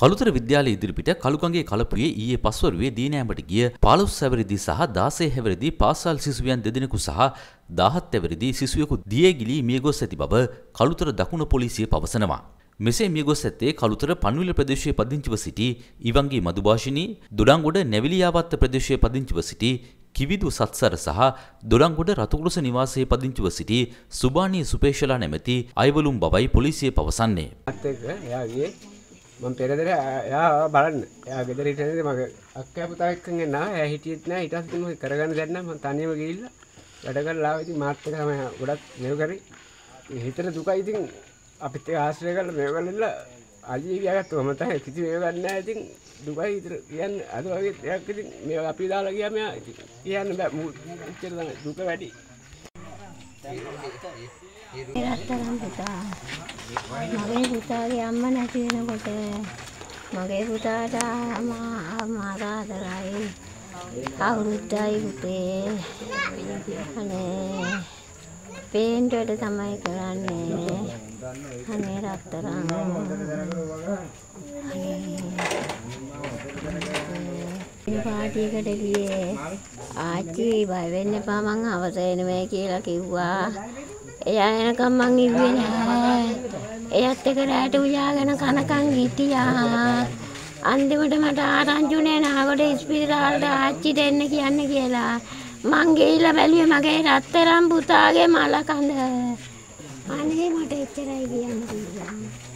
කළුතර විද්‍යාලය ඉදිරිපිට කළුගඟේ කලපුවේ ඊයේ පස්වරුවේ දීනෑමට ගිය 15 හැවිරිදි සහ 16 හැවිරිදි පාසල් සිසුවියන් දෙදෙනෙකු සහ 17 හැවිරිදි සිසුවෙකු දියගිලී මියගොස් ඇති බව කළුතර දකුණු පොලිසිය පවසනවා. මෙසේ මියගොස් ඇත්තේ කළුතර පන්විල ප්‍රදේශයේ පදිංචිව සිටි ඉවංගී මදුභාෂිනී දොඩංගොඩ නැවිලියාවත්ත ප්‍රදේශයේ පදිංචිව සිටි කිවිදු සත්සර සහ දොඩංගොඩ රතුකුරුස නිවාසයේ පදිංචිව සිටි සුබානී සුපේශලා නැමැති අයවලුම් බවයි පොලිසිය පවසන්නේ. මම පෙරදර එයා බලන්න. එයා ගෙදර හිටියද මගේ අක්කා පුතා එක්කන් එන්නා. එයා හිටියෙත් නෑ. ඊට පස්සේ මම කරගන්න දැන්න මම තනියම ගිහිල්ලා වැඩ කරලා ආවා. ඉතින් මාත් එක තමයි ගොඩක් මේව කරේ. හිතට දුකයි. ඉතින් අපිත් ඒක ආශ්‍රය කරලා මේව කරලා අලිය ගියාගත්තා මම තමයි කිසි මේව ගන්න නෑ. ඉතින් දුකයි ඉතින් කියන්නේ. අද වගේ දෙයක් ඉතින් මේව අපි දාලා ගියා මෙයා. ඉතින් කියන්න බෑ. එච්චර තමයි. දුක වැඩි. රත්තරන් පුතා මගේ පුතාගේ අම්ම නැති වෙනකොට මගේ පුතාට මාරාදරයි අවුරුද්දයි පුතේ. අනේ පේන්ට් වැඩ තමයි කරන්නේ. අනේ රත්තරන්. අනේ. පාටියකට ගියේ. ආච්චි බය වෙන්න එපා මං හවස එනවා කියලා කිව්වා. එයා එනකම් මං ඉව්වේ නෑ. එයත් එක රැට උයාගෙන කනකන් හිටියා. අන්තිමට මට ආරංචි උනේ නාගොඩ ඉස්පිරිතාලට ආච්චිට එන්න කියන්න කියලා. මං ගිහිල්ලා බැලුවේ මගේ රත්තරන් පුතාගේ මල කඳ. අනේ මට එච්චරයි කියන්න පුළුවන්.